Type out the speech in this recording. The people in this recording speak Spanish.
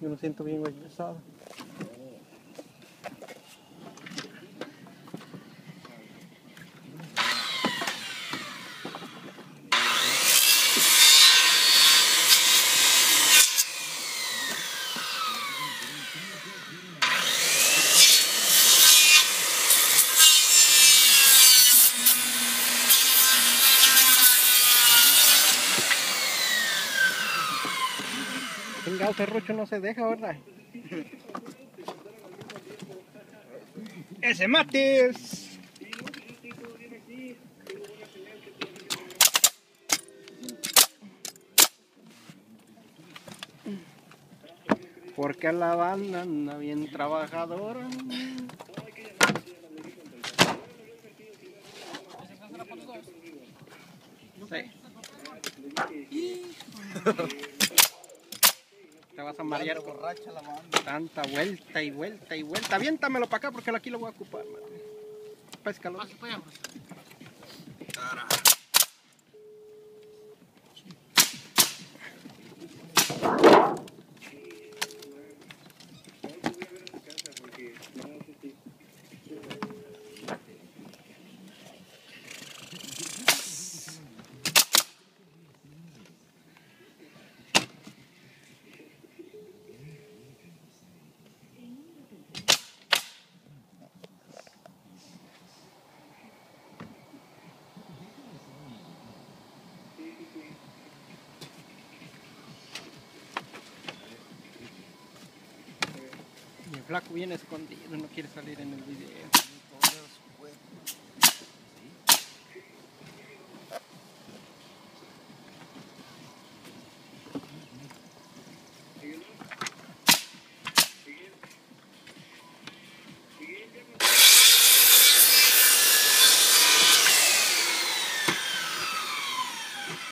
Yo lo siento bien pesado. Chingado, serrucho no se deja, ¿verdad? ¡Ese mates! Porque la banda anda bien trabajadora. Sí. Te vas a marear con borracha la banda. tanta vuelta y vuelta y vuelta. Aviéntamelo para acá porque aquí lo voy a ocupar. Péscalo. Y el flaco viene escondido, no quiere salir en el video.